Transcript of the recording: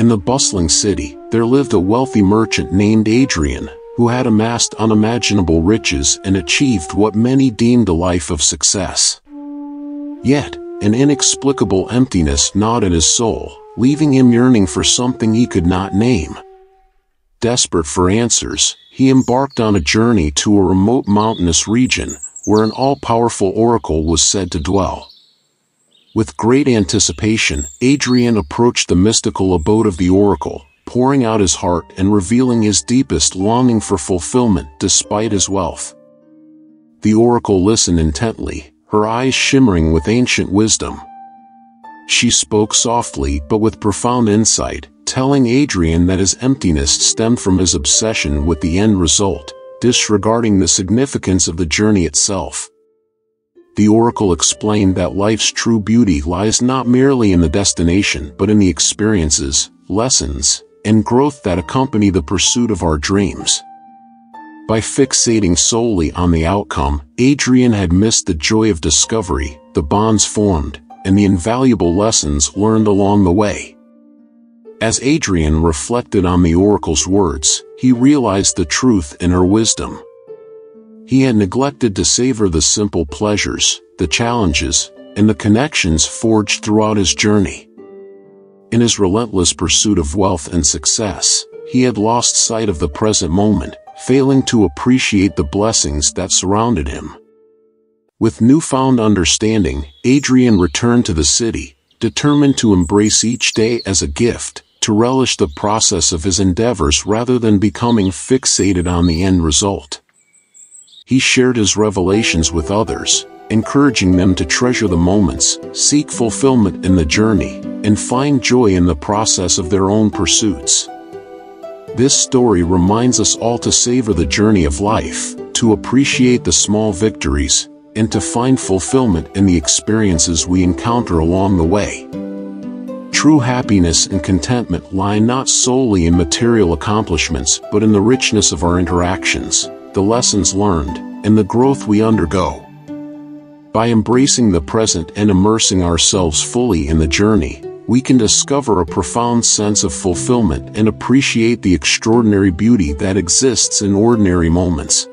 In the bustling city, there lived a wealthy merchant named Adrian, who had amassed unimaginable riches and achieved what many deemed a life of success. Yet, an inexplicable emptiness gnawed his soul, leaving him yearning for something he could not name. Desperate for answers, he embarked on a journey to a remote mountainous region, where an all-powerful oracle was said to dwell. With great anticipation, Adrian approached the mystical abode of the oracle, pouring out his heart and revealing his deepest longing for fulfillment despite his wealth. The oracle listened intently, her eyes shimmering with ancient wisdom. She spoke softly but with profound insight, telling Adrian that his emptiness stemmed from his obsession with the end result, disregarding the significance of the journey itself the oracle explained that life's true beauty lies not merely in the destination but in the experiences, lessons, and growth that accompany the pursuit of our dreams. By fixating solely on the outcome, Adrian had missed the joy of discovery, the bonds formed, and the invaluable lessons learned along the way. As Adrian reflected on the oracle's words, he realized the truth in her wisdom. He had neglected to savor the simple pleasures, the challenges, and the connections forged throughout his journey. In his relentless pursuit of wealth and success, he had lost sight of the present moment, failing to appreciate the blessings that surrounded him. With newfound understanding, Adrian returned to the city, determined to embrace each day as a gift, to relish the process of his endeavors rather than becoming fixated on the end result. He shared his revelations with others, encouraging them to treasure the moments, seek fulfillment in the journey, and find joy in the process of their own pursuits. This story reminds us all to savor the journey of life, to appreciate the small victories, and to find fulfillment in the experiences we encounter along the way. True happiness and contentment lie not solely in material accomplishments but in the richness of our interactions, the lessons learned, and the growth we undergo. By embracing the present and immersing ourselves fully in the journey, we can discover a profound sense of fulfillment and appreciate the extraordinary beauty that exists in ordinary moments.